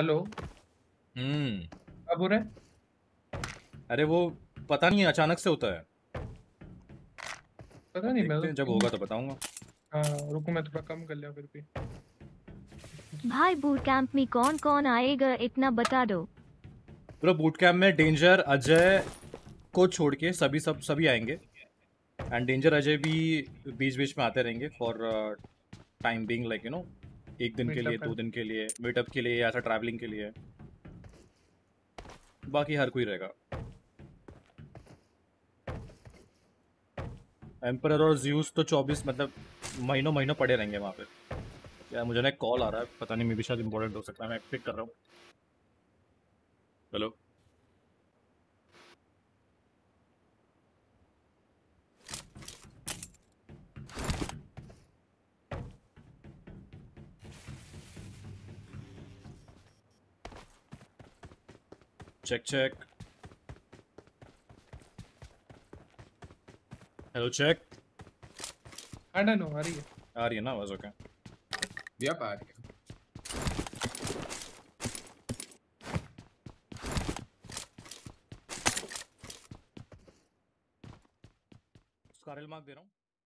Hello. हम्म। क्या बोल रहे हैं? अरे वो पता नहीं अचानक से होता है। पता नहीं मैं जब होगा तो बताऊँगा। हाँ रुको मैं थोड़ा कम कर लिया फिर भी। भाई बूट कैंप में कौन कौन आएगा इतना बता दो। पूरा बूट कैंप में डेंजर अजय को छोड़ के सभी सब सभी आएँगे। एंड डेंजर अजय भी बीच बीच में आते रहेंगे for time being like you know एक दिन के लिए दो दिन के लिए मीटअप के लिए या ऐसा ट्रैवलिंग के लिए। बाकी हर कोई रहेगा। एम्पर और ज्यूस तो 24 मतलब महीनों महीनों पड़े रहेंगे वहाँ पे। यार मुझे ना एक कॉल आ रहा है पता नहीं मे भी शायद इंपॉर्टेंट हो सकता है मैं पिक कर रहा हूँ। Hello check check hello check I don't know आ रही है आ रही है ना आवाज़ ओके Yep, आ रही है। स्कारल मार्क दे रहा हूँ।